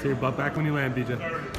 See your butt back when you land, BJ.